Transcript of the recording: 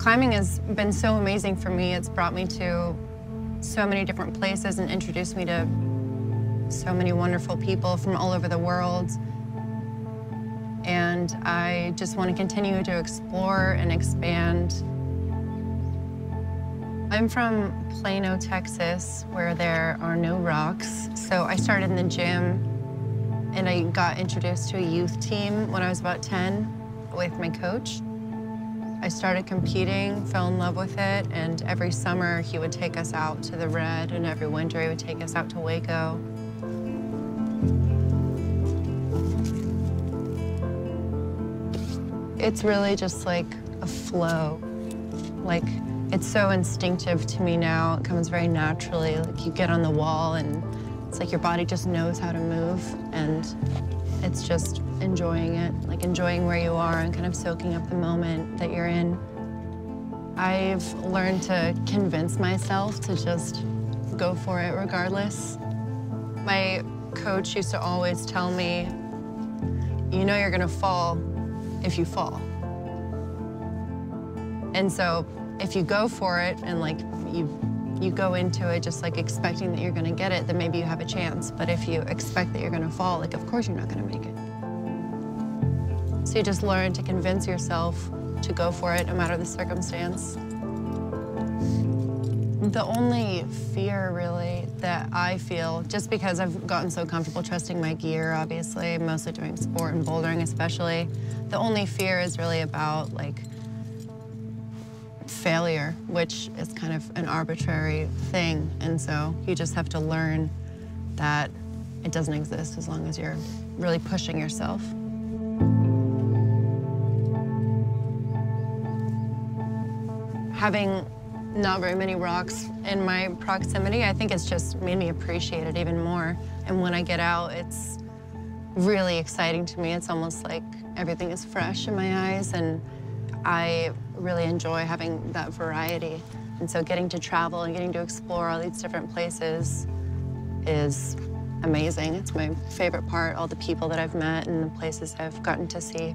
Climbing has been so amazing for me. It's brought me to so many different places and introduced me to so many wonderful people from all over the world. And I just want to continue to explore and expand. I'm from Plano, Texas, where there are no rocks. So I started in the gym and I got introduced to a youth team when I was about 10 with my coach. I started competing, fell in love with it, and every summer he would take us out to the Red, and every winter he would take us out to Waco. It's really just like a flow. Like, it's so instinctive to me now. It comes very naturally. Like, you get on the wall, and it's like your body just knows how to move, and it's just enjoying it, like enjoying where you are and kind of soaking up the moment that you're in. I've learned to convince myself to just go for it regardless. My coach used to always tell me, you know you're gonna fall if you fall. And so if you go for it and like you you go into it just like expecting that you're gonna get it, then maybe you have a chance. But if you expect that you're gonna fall, like of course you're not gonna make it. So you just learn to convince yourself to go for it no matter the circumstance. The only fear really that I feel, just because I've gotten so comfortable trusting my gear, obviously, mostly doing sport and bouldering especially, the only fear is really about like failure, which is kind of an arbitrary thing. And so you just have to learn that it doesn't exist as long as you're really pushing yourself. Having not very many rocks in my proximity, I think it's just made me appreciate it even more. And when I get out, it's really exciting to me. It's almost like everything is fresh in my eyes and I really enjoy having that variety. And so getting to travel and getting to explore all these different places is amazing. It's my favorite part, all the people that I've met and the places I've gotten to see.